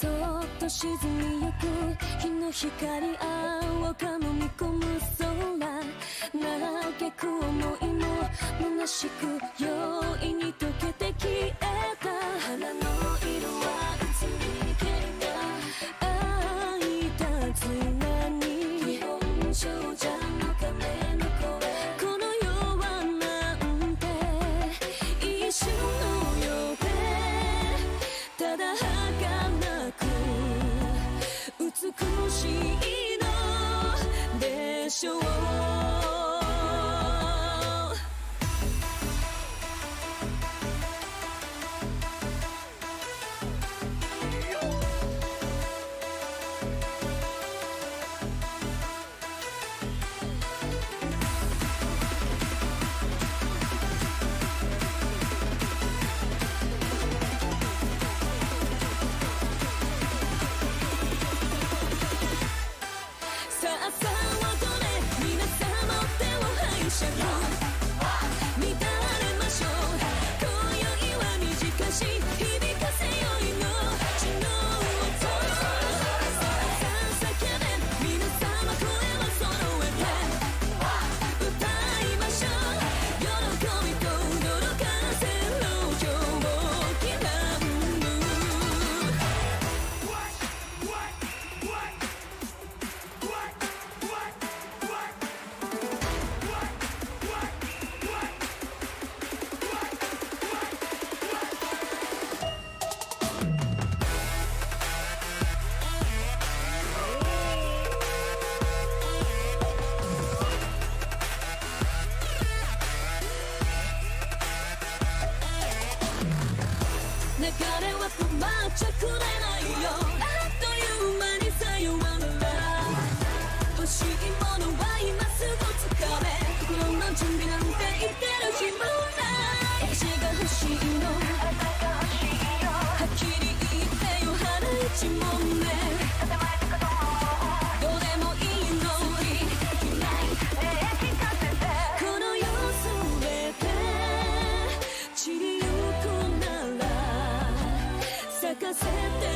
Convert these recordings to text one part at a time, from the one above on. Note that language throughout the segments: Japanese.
そっと沈みゆく日の光青かもみ込む空嘆く思いも虚しくよ流れは止まっちゃくれないよ。acepte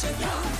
Shazam!